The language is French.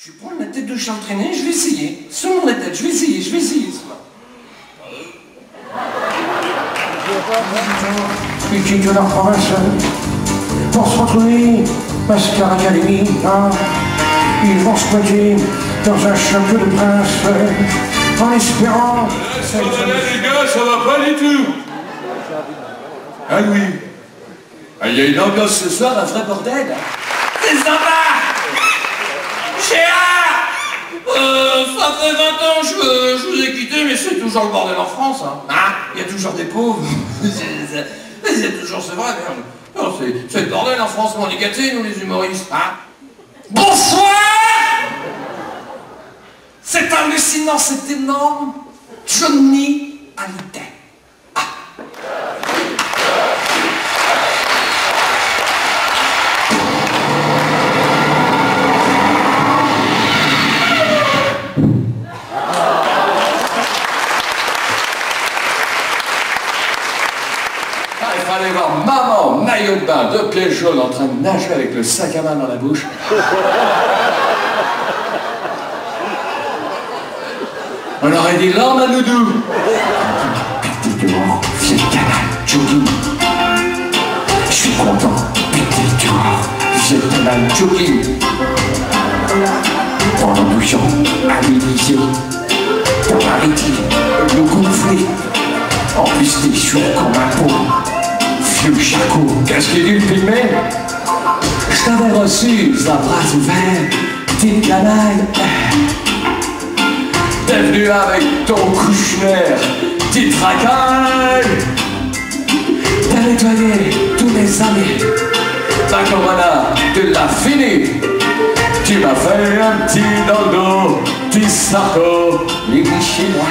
Je vais prendre la tête de Charles Trenet, je vais essayer. Selon la tête, je vais essayer, je vais essayer ce soir. Speaking de la province, pour se retrouver, Mascar Academy, hein, ils vont se pointer dans un château de prince, en espérant... Ça va les gars, ça va pas du tout. Ah oui. Ah, il y a une ambiance ce soir, un vrai bordel C'est sympa Euh, ça fait 20 ans je, je vous ai quitté, mais c'est toujours le bordel en France. Hein. Hein Il y a toujours des pauvres. Toujours c'est vrai, merde. C'est- le bordel en France, on est gâtés, nous les humoristes. Hein Bonsoir C'est hallucinant, c'est énorme. Johnny Hallyday. Fallait voir maman, maillot de bain, deux pieds jaunes, en train de nager avec le sac à main dans la bouche. On aurait dit l'homme à doudou. Dehors, vieux canal, jogging. Je suis content, pété dehors, vieux canal, jogging. En le bougeant, dans la rétine, le gonflé. En plus des jours comme un pot, vieux charcot. Qu'est-ce qu'il dit le pygmée Je t'avais reçu, à bras ouverts, petite canaille. T'es venu avec ton couche-mer, petite racaille. T'as nettoyé tous mes amis. Ta corona, tu l'as fini. Tu m'as fait un petit dans dos, petit sarco. Les chinois.